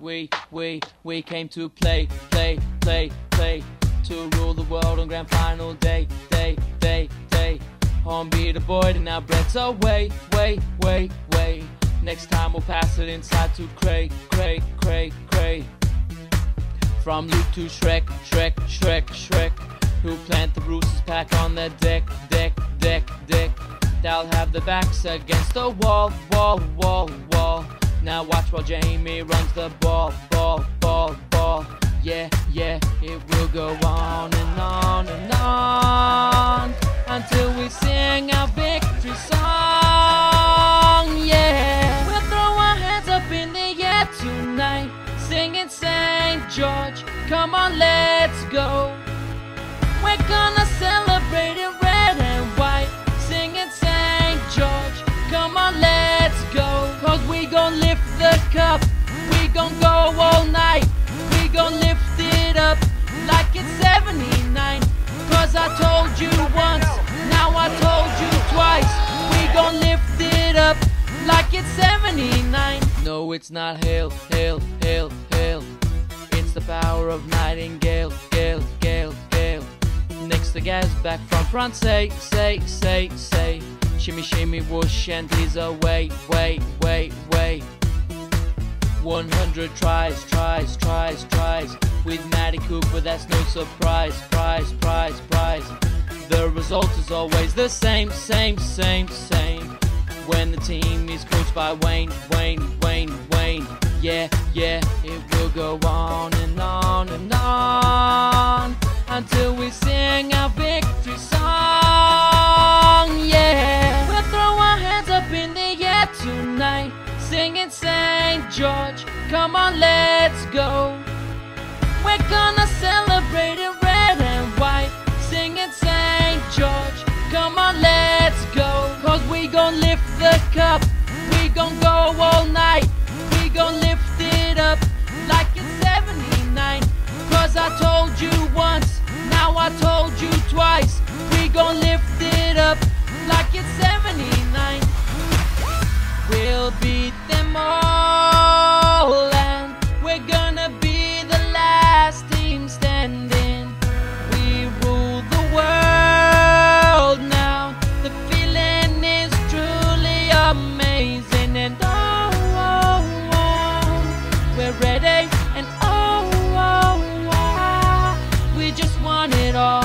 we, we, we came to play, play, play, play. To rule the world on grand final day, day, day, day. Home be the boy, and now Brett's away, way, way, way. Next time we'll pass it inside to Creagh, Cray, Cray, Cray. From Luke to Shrek, Shrek, Shrek, Shrek. Who plant the Roosters pack on the deck, deck, deck, deck. They'll have the backs against the wall, wall, wall, wall. Now watch while Jamie runs the ball, ball, ball, ball. Yeah, yeah, it will go on and on and on until we sing our victory song. Yeah, we'll throw our hands up in the air tonight, singing St. George. Come on, let's go. We're gonna celebrate in the cup, we gon' go all night. We gon' lift it up like it's 79. Cause I told you once, now I told you twice. We gon' lift it up like it's 79. No, it's not hail, hail, hail, hail. It's the power of Nightingale, Gale, Gale, Gale. Next the gas back from front, say, say, say, say. Shimmy, shimmy, whoosh, and he's away, way, way, way. 100 tries, tries, tries, tries. With Matty Cooper, that's no surprise. Prize, prize, prize. The result is always the same, same, same, same. When the team is coached by Wayne, Wayne, Wayne, Wayne. Yeah, yeah, it will go on and on and on until we sing our victory Come on, let's go. We're gonna celebrate in red and white, singing St. George. Come on, let's go. Cause we gon' lift the cup, we gon' go all night. We gon' lift it up like it's 79. Cause I told you once, now I told you twice. We gon' lift it up like it's 79. Oh and oh, oh, oh, we just want it all.